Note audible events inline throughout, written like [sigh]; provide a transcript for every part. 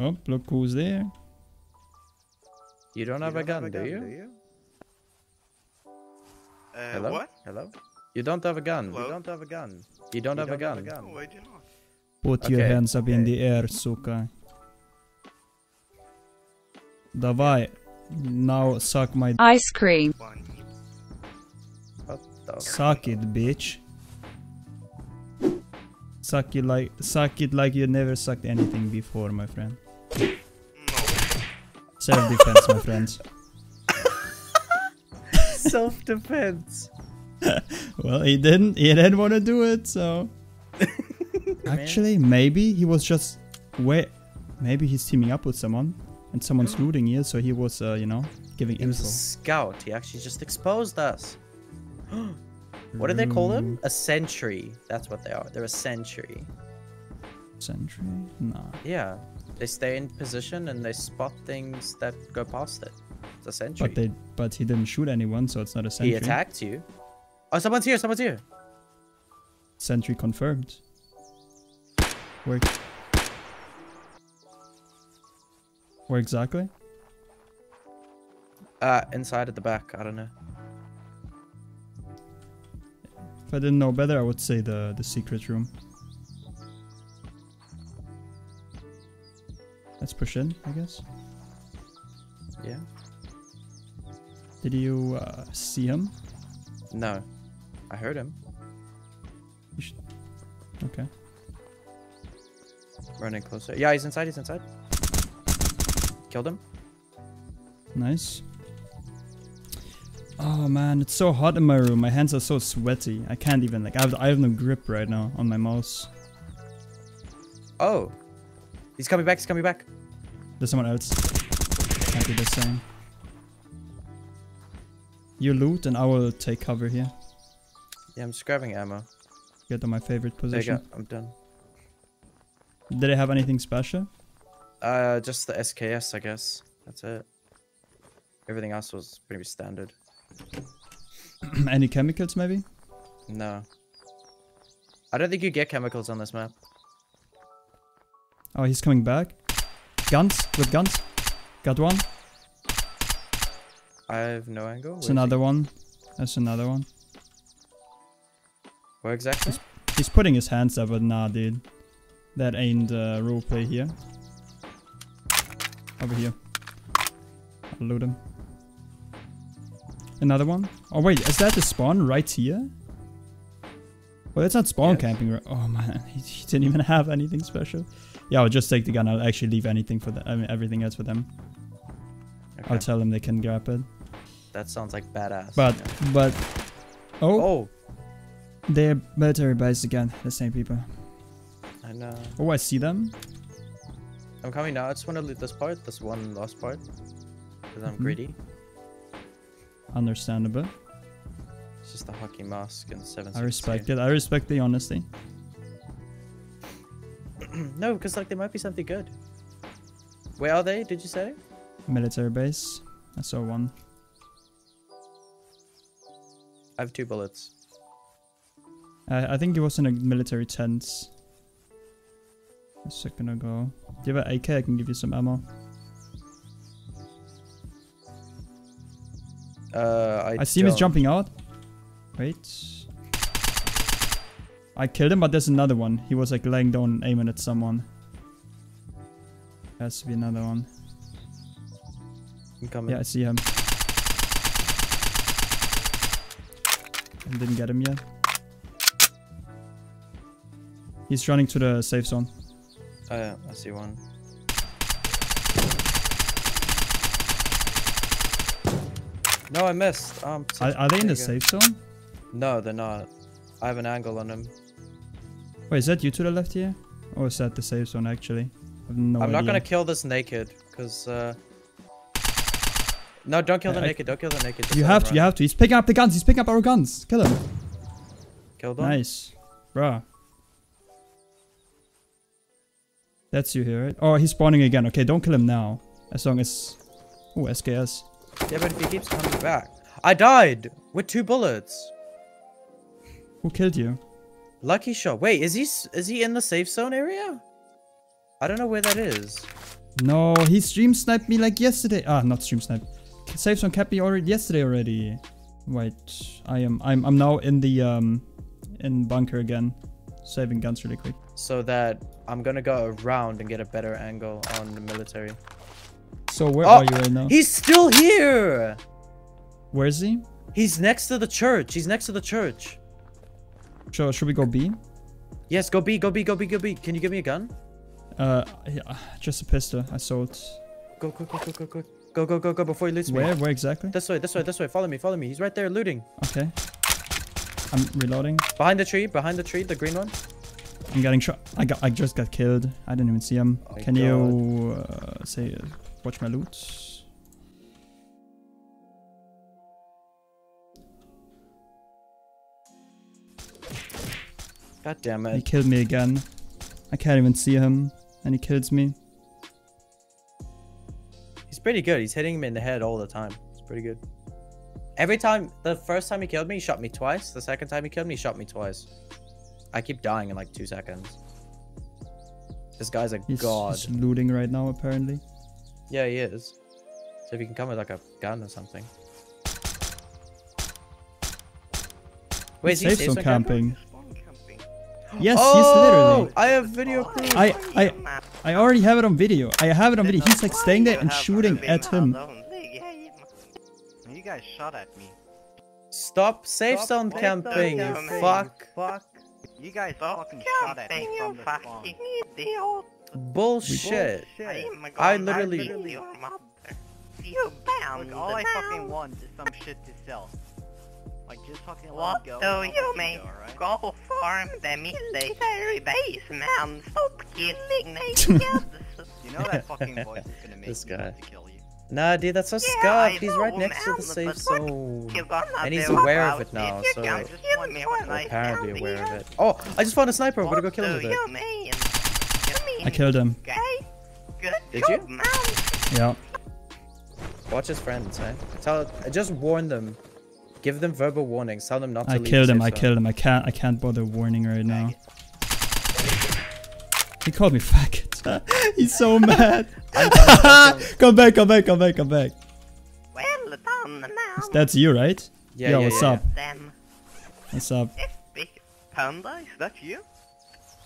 Oh, look who's there. You don't have a gun, do you? Uh, Hello? what? Hello? You don't have a gun. Hello? You don't have a gun. You don't have a gun. No, I do not. Put your Okay, hands up in the air, suka. Давай. Now suck my Ice cream. One. What the suck it, bitch. Suck it like suck it like you never sucked anything before, my friend. Self-defense, my friends. [laughs] Self-defense. [laughs] Well, he didn't. He didn't want to do it, so. [laughs] Actually, maybe he was just wait. Maybe he's teaming up with someone, and someone's looting here, so he was, uh, you know, giving He info. scout. He actually just exposed us. [gasps] what do they call Mm. them? A sentry. That's what they are. They're a sentry. Sentry? Nah. Yeah. They stay in position and they spot things that go past it. It's a sentry. But they, but he didn't shoot anyone, so it's not a sentry. he attacked you. Oh, someone's here. Someone's here. Sentry confirmed. Where? Where exactly? Uh, inside at the back. I don't know. If I didn't know better, I would say the the secret room. Let's push in, I guess. Yeah. Did you uh, see him? No. I heard him You should... Okay. running closer. Yeah, he's inside. He's inside. Killed him. Nice. Oh man, it's so hot in my room. My hands are so sweaty. I can't even like I have I have no grip right now on my mouse. Oh. He's coming back. He's coming back. There's someone else. Can't be the same. You loot and I will take cover here. Yeah, I'm just grabbing ammo. Get on my favorite There you go. position. I'm done. Did they have anything special? Uh, just the SKS, I guess. That's it. Everything else was pretty standard. [clears throat] Any chemicals maybe? No. I don't think you get chemicals on this map. Oh, he's coming back. Guns with guns. Got one. I have no angle. Is another one. That's another one. he? Where exactly? He's putting his hands up, but nah, dude. That ain't uh, roleplay here. Over here. I'll loot him. Another one? Oh wait, is that the spawn right here? Well, it's not spawn Yes. camping. Oh man, [laughs] he, he didn't even have anything special. Yeah, I'll just take the gun. I'll actually leave anything for the, I mean, everything else for them. Okay. I'll tell them they can grab it. That sounds like badass. But, yeah. but, oh, Oh, they're military base again. The same people. I know. Oh, I see them. I'm coming now. I just want to loot this part. This one last part. Because I'm Mhm. greedy. Understandable. It's just a hockey mask and seven. I respect it. I respect the honesty. [clears throat] no, because like there might be something good. Where are they? Did you say? Military base. I saw one. I have two bullets. I, I think it was in a military tent. A second ago. Do you have an AK? I can give you some ammo. Uh, I. I see him. He's don't- jumping out. Wait. I killed him, but there's another one. He was like laying down and aiming at someone. Has to be another one. I'm coming. Yeah, I see him. I didn't get him yet. He's running to the safe zone. Oh, yeah, I see one. No, I missed. Um, Are, are they in the safe zone? No, they're not. I have an angle on them. Wait, is that you to the left here? Or is that the safe zone actually? I no I'm not gonna kill this naked, cause uh. No, don't kill the I- naked. Don't kill the naked. just You have to, you have to. He's picking up the guns. He's picking up our guns. Kill him. Killed one. Nice. Bruh. That's you here, right? Oh, he's spawning again. Okay, don't kill him now. As long as... Oh, SKS. Yeah, but if he keeps coming back, I died with two bullets. Who killed you? Lucky shot. Wait, is he is he in the safe zone area? I don't know where that is. No, he stream sniped me like yesterday. Ah, not stream snipe. Safe zone kept me already yesterday already. Wait, I am I'm I'm now in the um in bunker again. Saving guns really quick. So that I'm gonna go around and get a better angle on the military. So where Oh, are you right now? He's still here! Where is he? He's next to the church. He's next to the church. So should we go B? Yes, go B, go B, go B, go B. Can you give me a gun? Uh, yeah, just a pistol. I sold. Go, go, go, go, go, go. Go, go, go, go before he loots me. Where? Where exactly? This way, this way, this way. Follow me, follow me. He's right there looting. Okay. I'm reloading. Behind the tree, behind the tree, the green one. I'm getting shot. I got. I just got killed. I didn't even see him. Oh Can you uh, say, uh, watch my loot? God damn it. He killed me again. I can't even see him, and he kills me. He's pretty good. He's hitting me in the head all the time. It's pretty good. Every time, the first time he killed me, he shot me twice. The second time he killed me, he shot me twice. I keep dying in like two seconds. This guy's a He's, god. he's looting right now, apparently. Yeah, he is. So if you can come with like a gun or something. Wait, is he Safe zone camping? camping. Yes, oh, yes, literally. Oh, I have video proof. I, I, I already have it on video. I have it on video. He's like staying there and shooting at him. You guys shot at me. Stop safe zone safe camping, you fuck. Fuck. You guys fucking shot at me from the spawn. idiot. Bullshit. Bullshit. I literally- your. You bound Look, all I fucking want is some shit to sell. Like, just fucking let What it go. do you let it mean? go, alright? Go farm the [laughs] military base, man. Stop killing natives. You know that fucking voice is gonna [laughs] make This me guy. to kill you. Nah, dude, that's so Yeah, scuffed. He's right know, next to the safe zone. And he's aware of it now, so- can't Just kill want me me when to I Apparently aware of it. Oh, I just found a sniper. I'm gonna go kill him with it. you mean? You mean I killed him. Okay. Good Did you? Yeah. Watch his friends, eh? Tell, I just warn them. Give them verbal warnings. Tell them not to I leave killed him. I zone. killed him. I can't. I can't bother warning right now. He called me [laughs] faggot. [laughs] He's so [laughs] mad. I'm done, I'm done. come back. Come back. Come back. Come back. Well done, man. That's you, right? Yeah, Yo, yeah, what's yeah, up? Them. What's up? Big panda, is that you?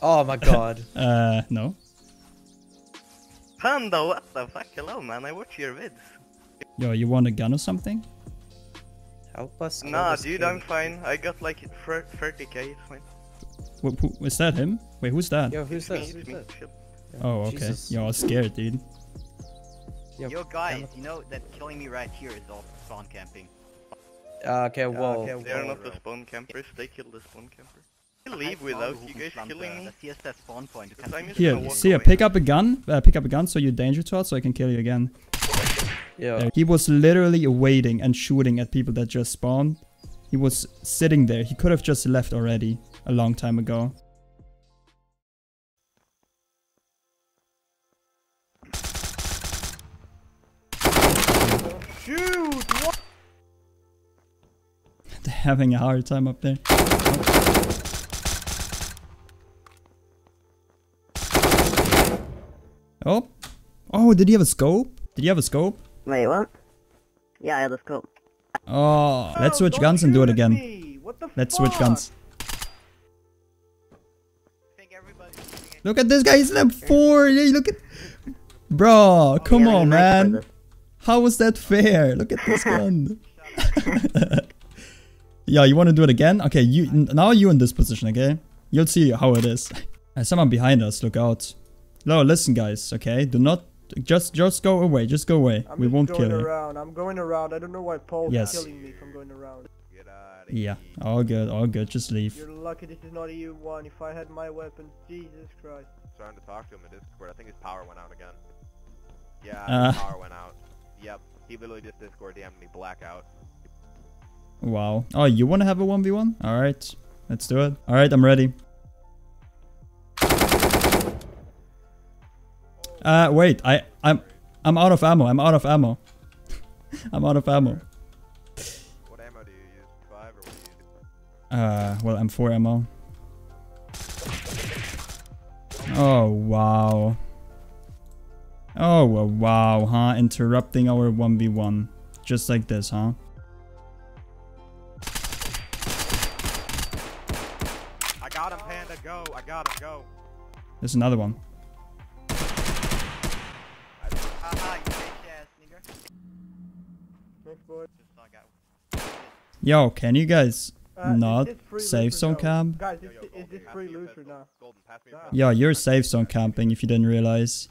Oh my god. Uh, no. Panda, what the fuck? Hello, man. I watch your vids. Yo, you want a gun or something? Help us. kill Nah, dude, kid. I'm fine. I got like 30k. It's fine. Wh- who, is that him? Wait, who's that? Yo, who's Me, this? it's Who's me. Oh, okay. Jesus. Yo, I was scared, dude. Yo, Yo, guys, you know that killing me right here is all spawn camping. Uh, okay, well, okay, They are whoa, not the spawn campers. They killed the spawn camper. I I leave spawned without you guys killing uh, me. Das hier ist der Spawnpoint. Du Because kannst I'm nicht just gonna Here, see, away. pick up a gun. Uh, pick up a gun so you're danger to us, so I can kill you again. Yeah. He was literally waiting and shooting at people that just spawned. He was sitting there. He could have just left already a long time ago. Shoot! What? [laughs] They're having a hard time up there. Oh. Oh, did he have a scope? Did he have a scope? Wait, what? Yeah, had a scope. Oh, let's switch guns and do it again. Let's switch guns. Look at this guy, he's level 4. Yeah, look at... Bro, come Yeah, on, man. How was that fair? Look at this gun. [laughs] yeah, you want to do it again? Okay, you now you in this position, okay? You'll see how it is. [laughs] Someone behind us. Look out. No, listen, guys. Okay, do not just just go away. Just go away. I'm we won't going kill you. around. I'm going around. I don't know why Paul's Yes. killing me from going around. Get out of Yeah, here. all good, all good. Just leave. You're lucky this is not a U1. If I had my weapon, Jesus Christ. Starting to talk to him in Discord. I think his power went out again. Yeah, Uh. his power went out. Yep, he literally just Discord DM'd me blackout. Wow. Oh, you want to have a one v one? All right, let's do it. All right, I'm ready. Uh, wait. I I'm I'm out of ammo. I'm out of ammo. [laughs] I'm out of ammo. What ammo do you use? Five or what do you use? Uh, well, I'm 4 ammo. Oh, wow. Oh, wow, huh? Interrupting our 1v1. Just like this, huh? I got him, Panda. Go. I got him. Go. There's another one. Haha, you bitch ass nigger. Next board. Just so I got Yo, can you guys Uh, not save loot or zone no? camp? Guys, is, yo, is this free loot or pistol. no? Golden, pass me your pistol. Yo, you're safe zone camping if you didn't realize.